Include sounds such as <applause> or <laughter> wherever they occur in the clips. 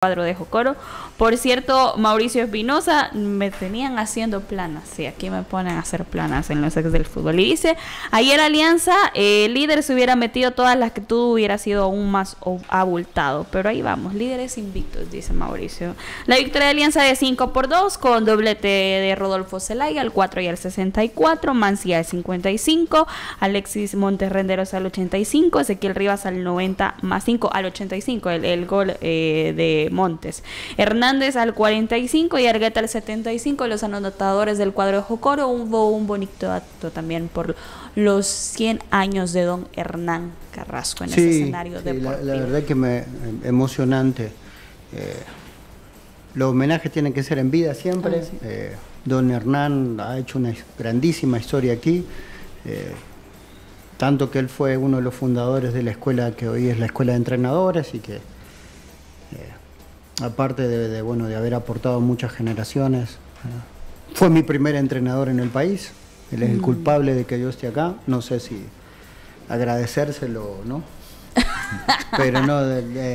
cuadro de Jocoro. Por cierto, Mauricio Espinosa, me tenían haciendo planas. Sí, aquí me ponen a hacer planas en los ex del fútbol. Y dice, ayer Alianza, el líder se hubiera metido todas las que tú hubiera sido aún más abultado. Pero ahí vamos, líderes invictos, dice Mauricio. La victoria de Alianza de 5 por 2 con doblete de Rodolfo Zelaya al 4 y al 64, Mancía al 55, Alexis Monterrenderos al 85, Ezequiel Rivas al 90 más 5 al 85, el, el gol eh, de Montes. Hernández al 45 y Argueta al 75, los anotadores del cuadro de Jocoro. Hubo un bonito acto también por los 100 años de don Hernán Carrasco en ese escenario sí, La, verdad que me emocionante. Eh, los homenajes tienen que ser en vida siempre. Ah, eh, don Hernán ha hecho una grandísima historia aquí. Eh, tanto que él fue uno de los fundadores de la escuela que hoy es la escuela de entrenadores y que aparte de, bueno, de haber aportado muchas generaciones. Fue mi primer entrenador en el país, él es el mm. culpable de que yo esté acá, no sé si agradecérselo no. <laughs> Pero no,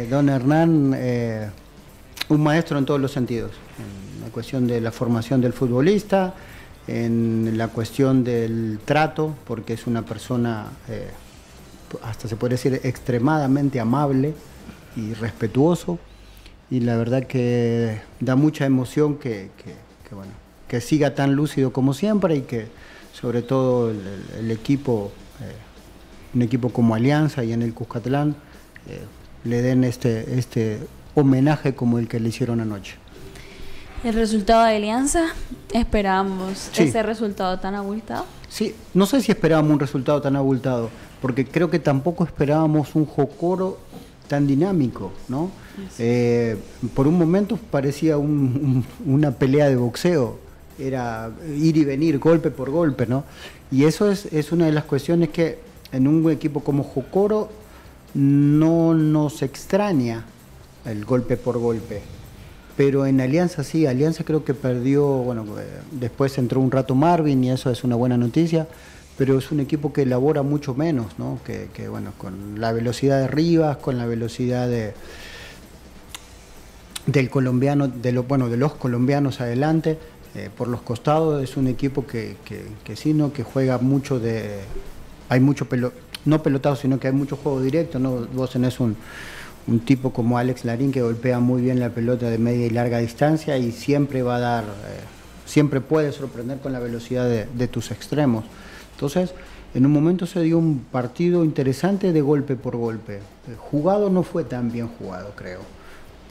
don Hernán, eh, un maestro en todos los sentidos, en la cuestión de la formación del futbolista, en la cuestión del trato, porque es una persona, eh, hasta se puede decir, extremadamente amable y respetuoso y la verdad que da mucha emoción que, bueno, que siga tan lúcido como siempre y que sobre todo el, equipo, eh, un equipo como Alianza y en el Cuscatlán, eh, le den este, este homenaje como el que le hicieron anoche. ¿El resultado de Alianza? ¿Esperábamos ese resultado tan abultado? Sí, no sé si esperábamos un resultado tan abultado, porque creo que tampoco esperábamos un Jocoro tan dinámico, ¿no? Eh, por un momento parecía una pelea de boxeo, era ir y venir, golpe por golpe, ¿no? Y eso es, es una de las cuestiones que en un equipo como Jocoro no nos extraña el golpe por golpe. Pero en Alianza sí, Alianza creo que perdió, bueno, eh, después entró un rato Marvin y eso es una buena noticia, pero es un equipo que elabora mucho menos, ¿no? Que, que bueno, con la velocidad de Rivas, con la velocidad de, del colombiano, de lo, bueno, de los colombianos adelante, eh, por los costados es un equipo que, que, sí, ¿no? que juega mucho de. Hay mucho pelo, no pelotado, sino que hay mucho juego directo, ¿no? Vos tenés un, tipo como Alex Larín que golpea muy bien la pelota de media y larga distancia y siempre va a dar, eh, siempre puede sorprender con la velocidad de, tus extremos. Entonces, en un momento se dio un partido interesante de golpe por golpe. Jugado no fue tan bien jugado, creo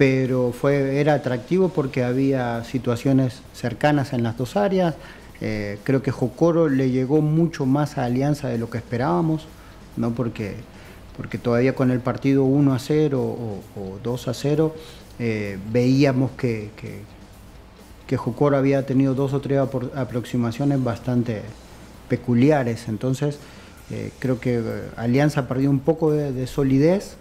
pero fue, era atractivo porque había situaciones cercanas en las dos áreas. Eh, creo que Jocoro le llegó mucho más a Alianza de lo que esperábamos, ¿no? porque, porque todavía con el partido 1 a 0 o, 2 a 0 eh, veíamos que, que, Jocoro había tenido dos o tres aproximaciones bastante peculiares. Entonces, eh, creo que Alianza perdió un poco de solidez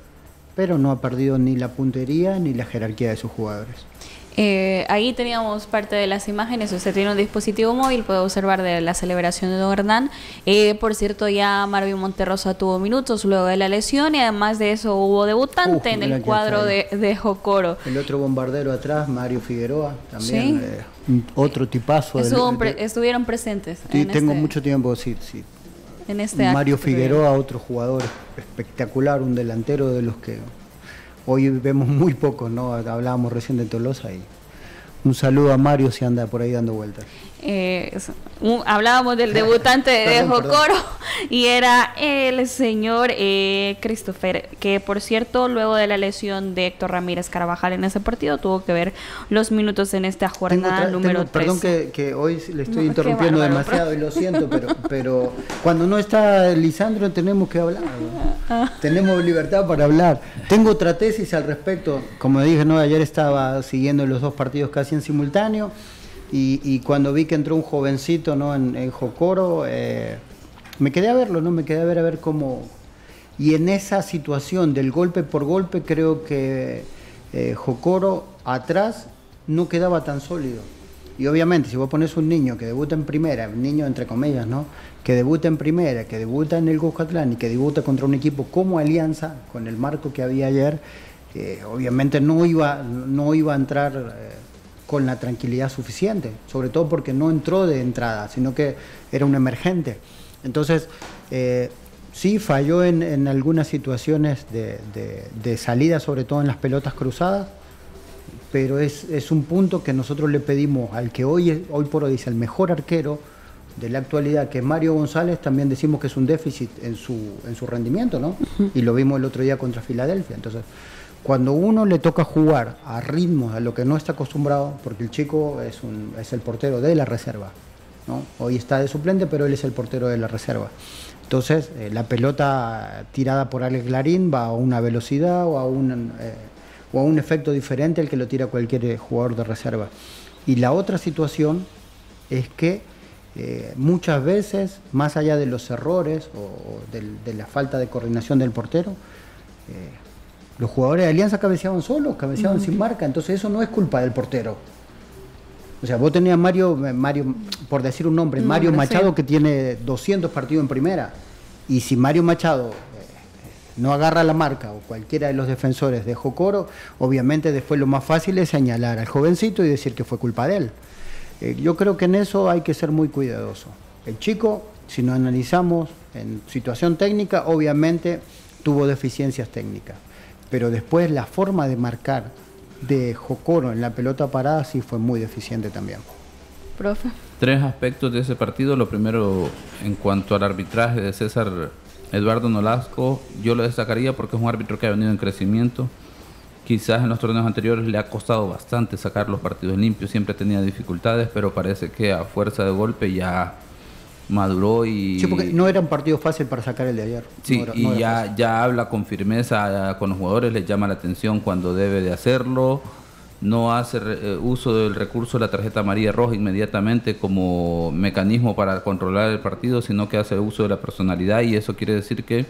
pero no ha perdido ni la puntería ni la jerarquía de sus jugadores. Eh, ahí teníamos parte de las imágenes, usted tiene un dispositivo móvil, puede observar de la celebración de Don Hernán. Eh, por cierto, ya Marvin Monterrosa tuvo minutos luego de la lesión y además de eso hubo debutante en el cuadro de, de, Jocoro. El otro bombardero atrás, Mario Figueroa, también eh, otro tipazo. estuvieron presentes. Sí, tengo este mucho tiempo, sí, sí. Este Mario Figueroa, otro jugador espectacular, un delantero de los que hoy vemos muy poco, ¿no? Hablábamos recién de Tolosa y un saludo a Mario si anda por ahí dando vueltas. Eh, hablábamos del <laughs> debutante de Jocoro y era el señor eh, Christopher, que por cierto, luego de la lesión de Héctor Ramírez Carvajal en ese partido, tuvo que ver los minutos en esta jornada número 3. Perdón que, hoy le estoy interrumpiendo demasiado y lo siento, pero, pero cuando no está Lisandro tenemos que hablar. Ah. <laughs> Tenemos libertad para hablar. Tengo otra tesis al respecto. Como dije, no ayer estaba siguiendo los dos partidos casi en simultáneo. Y, cuando vi que entró un jovencito ¿no? en, Jocoro, eh, me quedé a verlo, ¿no? Me quedé a ver a ver cómo. Y en esa situación del golpe por golpe, creo que eh, Jocoro atrás no quedaba tan sólido. Y obviamente, si vos pones un niño que debuta en primera, un niño entre comillas, ¿no? Que debuta en primera, que debuta en el Cuscatlán y que debuta contra un equipo como Alianza, con el marco que había ayer, eh, obviamente no iba, no iba a entrar eh, con la tranquilidad suficiente, sobre todo porque no entró de entrada, sino que era un emergente. Entonces, eh, sí falló en, algunas situaciones de, salida, sobre todo en las pelotas cruzadas, pero es, un punto que nosotros le pedimos al que hoy, hoy por hoy es el mejor arquero de la actualidad, que es Mario González, también decimos que es un déficit en su, en su rendimiento, ¿no? Y lo vimos el otro día contra Filadelfia. Entonces, cuando uno le toca jugar a ritmos a lo que no está acostumbrado, porque el chico es, el portero de la reserva, ¿no? hoy está de suplente, pero él es el portero de la reserva. Entonces, eh, la pelota tirada por Alex Larín va a una velocidad o a un, eh, efecto diferente al que lo tira cualquier eh, jugador de reserva. Y la otra situación es que muchas veces, más allá de los errores o, de, la falta de coordinación del portero, los jugadores de Alianza cabeceaban solos, cabeceaban sin marca, entonces eso no es culpa del portero. O sea, vos tenías Mario, Mario por decir un nombre, Mario Machado que tiene 200 partidos en primera. Y si Mario Machado eh, no agarra la marca o cualquiera de los defensores de Jocoro, obviamente después lo más fácil es señalar al jovencito y decir que fue culpa de él. Eh, yo creo que en eso hay que ser muy cuidadoso. El chico, si nos analizamos en situación técnica, obviamente tuvo deficiencias técnicas pero después la forma de marcar de Jocoro en la pelota parada sí fue muy deficiente también. Profe. Tres aspectos de ese partido. Lo primero, en cuanto al arbitraje de César Eduardo Nolasco, yo lo destacaría porque es un árbitro que ha venido en crecimiento. Quizás en los torneos anteriores le ha costado bastante sacar los partidos limpios, siempre tenía dificultades, pero parece que a fuerza de golpe ya maduró y... Sí, porque no era un partido fácil para sacar el de ayer. Sí, y ya, ya habla con firmeza con los jugadores, les llama la atención cuando debe de hacerlo, no hace eh, uso del recurso de la tarjeta amarilla roja inmediatamente como mecanismo para controlar el partido, sino que hace uso de la personalidad y eso quiere decir que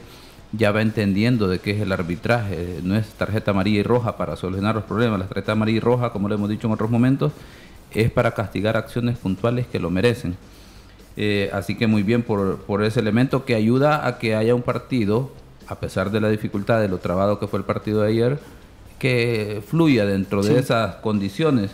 ya va entendiendo de qué es el arbitraje, no es tarjeta amarilla y roja para solucionar los problemas, la tarjeta amarilla y roja, como lo hemos dicho en otros momentos, es para castigar acciones puntuales que lo merecen. Eh, así que muy bien por, por, ese elemento que ayuda a que haya un partido, a pesar de la dificultad de lo trabado que fue el partido de ayer, que fluya dentro de esas condiciones.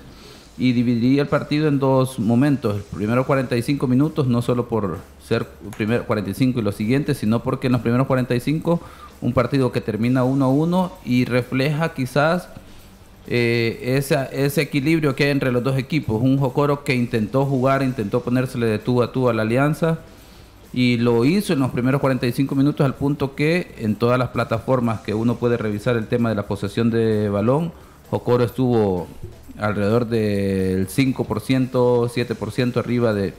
Y dividiría el partido en dos momentos. El primero 45 minutos, no solo por ser primero 45 y los siguientes, sino porque en los primeros 45 un partido que termina 1-1 y refleja quizás eh, ese equilibrio que hay entre los dos equipos. Un Jocoro que intentó jugar, intentó ponérsele de tú a tú a la alianza y lo hizo en los primeros 45 minutos al punto que en todas las plataformas que uno puede revisar el tema de la posesión de balón, Jocoro estuvo alrededor del 5%, 7% arriba de,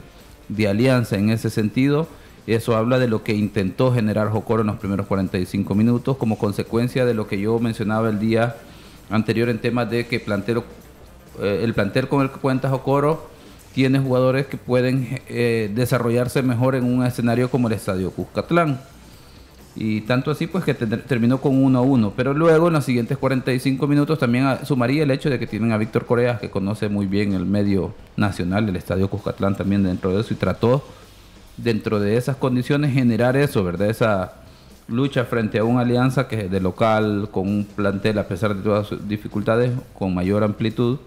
de alianza en ese sentido. Eso habla de lo que intentó generar Jocoro en los primeros 45 minutos como consecuencia de lo que yo mencionaba el día anterior en temas de que plantero, eh, el plantel con el que cuenta Jocoro tiene jugadores que pueden eh, desarrollarse mejor en un escenario como el Estadio Cuscatlán. Y tanto así pues que terminó con 1 a 1. Pero luego en los siguientes 45 minutos también sumaría el hecho de que tienen a Víctor Corea, que conoce muy bien el medio nacional, el Estadio Cuscatlán también dentro de eso, y trató dentro de esas condiciones generar eso, ¿verdad? Esa, lucha frente a una alianza que es de local, con un plantel a pesar de todas sus dificultades, con mayor amplitud.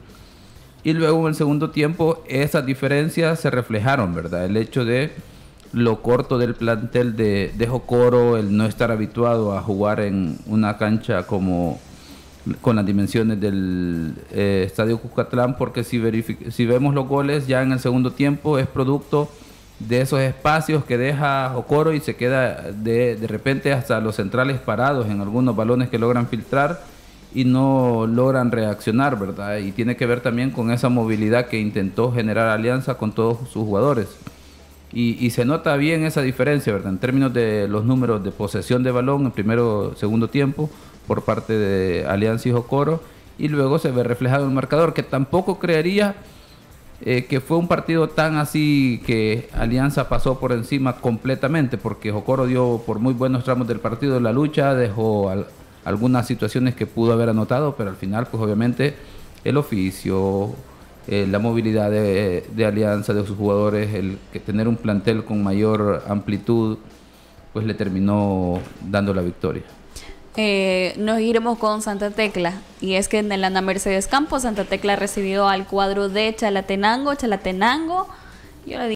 Y luego en el segundo tiempo esas diferencias se reflejaron, ¿verdad? El hecho de lo corto del plantel de, de Jocoro, el no estar habituado a jugar en una cancha como con las dimensiones del eh, Estadio Cuscatlán, porque si, si vemos los goles ya en el segundo tiempo es producto de esos espacios que deja Ocoro y se queda de, de repente hasta los centrales parados en algunos balones que logran filtrar y no logran reaccionar, ¿verdad? Y tiene que ver también con esa movilidad que intentó generar Alianza con todos sus jugadores. Y, se nota bien esa diferencia, ¿verdad? En términos de los números de posesión de balón en primero segundo tiempo por parte de Alianza y Jocoro y luego se ve reflejado en el marcador que tampoco creería eh, que fue un partido tan así que Alianza pasó por encima completamente, porque Jocoro dio por muy buenos tramos del partido la lucha, dejó algunas situaciones que pudo haber anotado, pero al final, pues obviamente, el oficio, eh, la movilidad de, Alianza, de sus jugadores, el que tener un plantel con mayor amplitud, pues le terminó dando la victoria. Eh, nos iremos con Santa Tecla. Y es que en el Ana Mercedes Campos, Santa Tecla recibió al cuadro de Chalatenango. Chalatenango, yo le